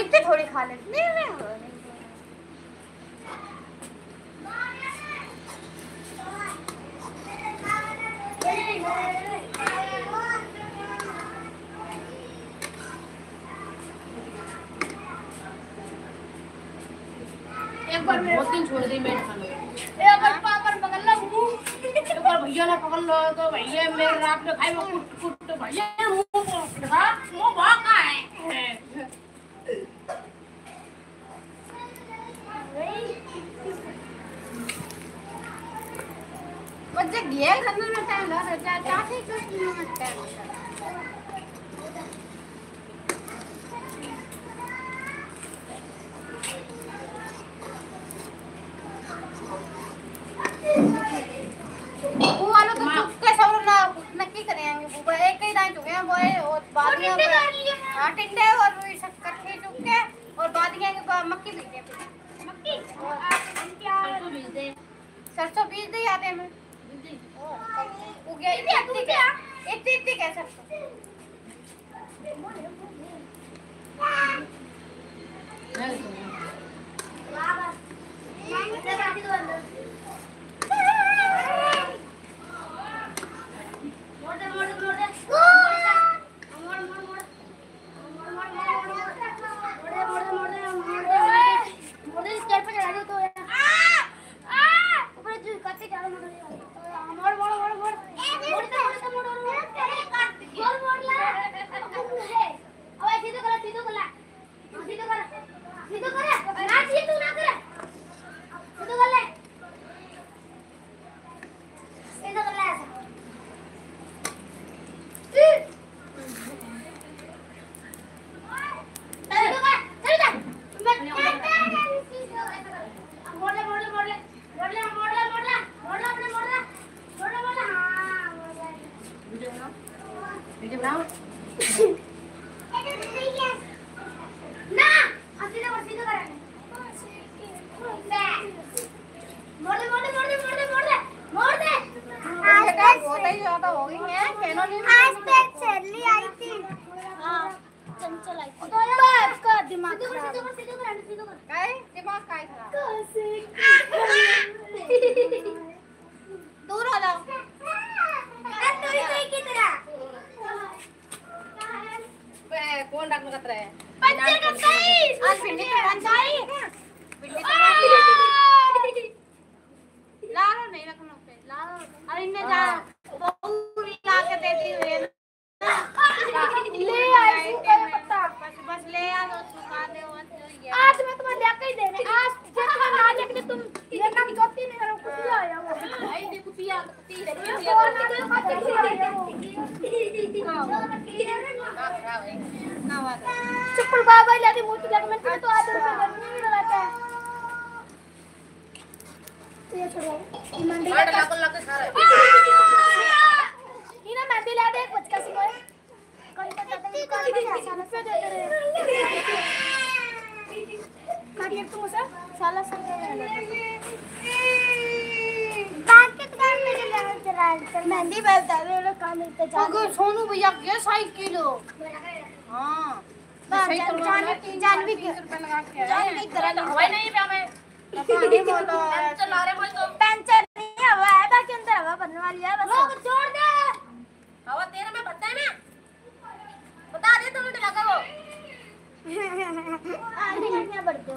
इतने थोड़ी खा ले। नहीं एक बार छोड़ दी मैं खा लो भैया ने पकड़ लो तो भैया मेरे रात में खाई वो कुट कुट तो भैया मुँह को मुँह बहुत है? बच्चे गेल खेलने में टाइम लग चाचा चाची को में टाइम वो वाला तो चुपके सब ना नक्की करेंगे वो एक ही दाएँ चुके हैं वो है और बाद में हाँ टिंडे और वो इकट्ठे चुके और बाद में मक्की बीते मक्की सबको भेज दे सरसों बीज दे आते हैं। वो गया इतनी इतनी इतनी क्या सरसों बनाओ वीडियो बनाओ बहुत ही ज़्यादा हो गई है कहना नहीं दिमाग काय दिमाग काय खराब दूर हो जाओ पे कौन डाक लगत रहे आज भिंडी तो बन जाई भिंडी तो बन लालो नहीं रखना पे लालो अरे इन्हें जा बहू ला के देती हुई ले आई पत्ता बस बस ले आ दो सुखा दे आज मैं तुम्हें लेके ही देने आज जितना ना लेके तुम ये काम नहीं करो कुछ आया वो आई देखो पिया कुत्ती ये फ़ोन में बात नहीं आया वो ना बात चुप बाबा लेके मोटी लग मैं तो आज रुपए करनी नहीं रहता है। ये छोड़ो ये मंडी हार्ट लागल लागल सारा ये ना मंडी ला दे एक बचका सी कोई कोई पता नहीं कोई भी आसान से दे दे काटी एक तुम सर साला सर बाकी दुकान में चले चला मेहंदी बता दे लोग काम इतने अगर सोनू भैया के साइकिल हाँ तो जानवी जानवी नहीं पे हमें। तो। पंचर नहीं हवा है बाकी अंदर हवा भरने वाली है बस। लोग छोड़ दे। हवा तेरे में भरता है ना। बता दे तो मुझे लगा वो दो